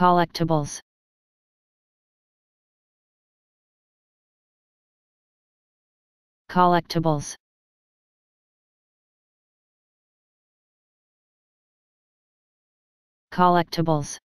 Collectibles. Collectibles. Collectibles.